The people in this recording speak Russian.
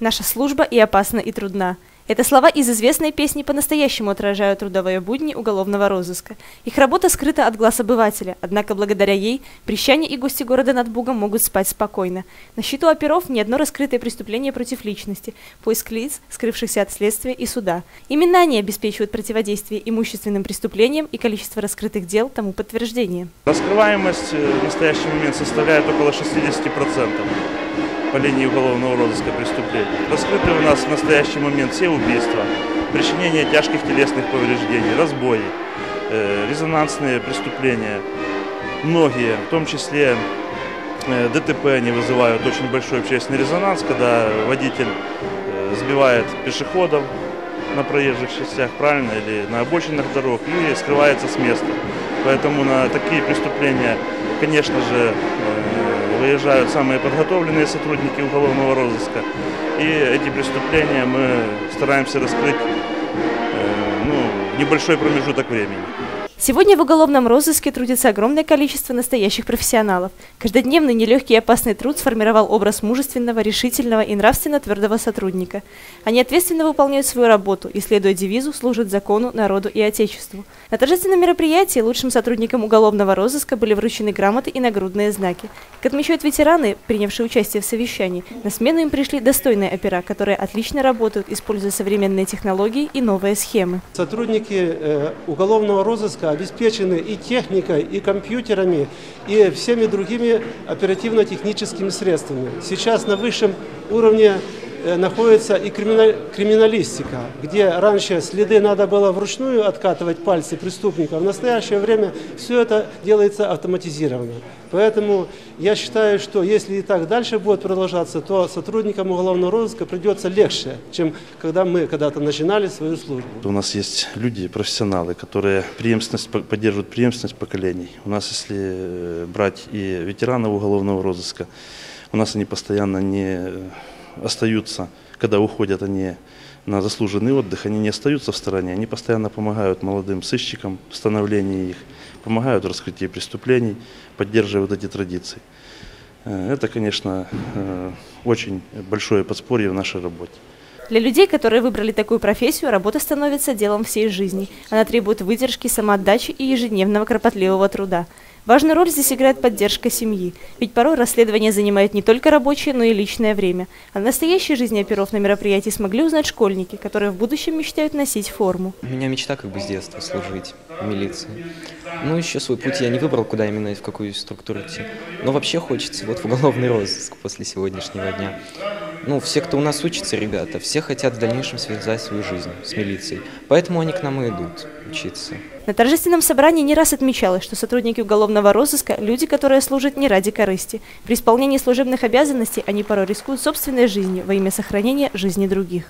Наша служба и опасна, и трудна. Это слова из известной песни по-настоящему отражают трудовые будни уголовного розыска. Их работа скрыта от глаз обывателя, однако благодаря ей прещане и гости города над Бугом могут спать спокойно. На счету оперов ни одно раскрытое преступление против личности, поиск лиц, скрывшихся от следствия и суда. Именно они обеспечивают противодействие имущественным преступлениям и количество раскрытых дел тому подтверждение. Раскрываемость в настоящий момент составляет около 60% по линии уголовного розыска преступлений. Раскрыты у нас в настоящий момент все убийства, причинение тяжких телесных повреждений, разбои, э, резонансные преступления. Многие, в том числе э, ДТП, они вызывают очень большой общественный резонанс, когда водитель э, сбивает пешеходов на проезжих частях, правильно, или на обочинах дорог и скрывается с места. Поэтому на такие преступления, конечно же, выезжают самые подготовленные сотрудники уголовного розыска. И эти преступления мы стараемся раскрыть э, ну, небольшой промежуток времени. Сегодня в уголовном розыске трудится огромное количество настоящих профессионалов. Каждодневный нелегкий и опасный труд сформировал образ мужественного, решительного и нравственно твердого сотрудника. Они ответственно выполняют свою работу и, следуя девизу, служат закону, народу и Отечеству. На торжественном мероприятии лучшим сотрудникам уголовного розыска были вручены грамоты и нагрудные знаки. Как отмечают ветераны, принявшие участие в совещании, на смену им пришли достойные опера, которые отлично работают, используя современные технологии и новые схемы. Сотрудники э, уголовного розыска обеспечены и техникой, и компьютерами, и всеми другими оперативно-техническими средствами. Сейчас на высшем уровне находится и криминалистика, где раньше следы надо было вручную откатывать пальцы преступников. В настоящее время все это делается автоматизированно. Поэтому я считаю, что если и так дальше будет продолжаться, то сотрудникам уголовного розыска придется легче, чем когда мы когда-то начинали свою службу. У нас есть люди, профессионалы, которые преемственность, поддерживают преемственность поколений. У нас, если э, брать и ветеранов уголовного розыска, у нас они постоянно не остаются, когда уходят они на заслуженный отдых, они не остаются в стороне, они постоянно помогают молодым сыщикам в становлении их, помогают в раскрытии преступлений, поддерживают эти традиции. Э, это, конечно, э, очень большое подспорье в нашей работе. Для людей, которые выбрали такую профессию, работа становится делом всей жизни. Она требует выдержки, самоотдачи и ежедневного кропотливого труда. Важную роль здесь играет поддержка семьи, ведь порой расследование занимает не только рабочее, но и личное время. А настоящей жизни оперов на мероприятии смогли узнать школьники, которые в будущем мечтают носить форму. У меня мечта как бы с детства служить в милиции. Ну, еще свой путь я не выбрал, куда именно и в какую структуру идти. Но вообще хочется вот в уголовный розыск после сегодняшнего дня. Ну, все, кто у нас учится, ребята, все хотят в дальнейшем связать свою жизнь с милицией. Поэтому они к нам и идут учиться. На торжественном собрании не раз отмечалось, что сотрудники уголовного розыска – люди, которые служат не ради корысти. При исполнении служебных обязанностей они порой рискуют собственной жизнью во имя сохранения жизни других.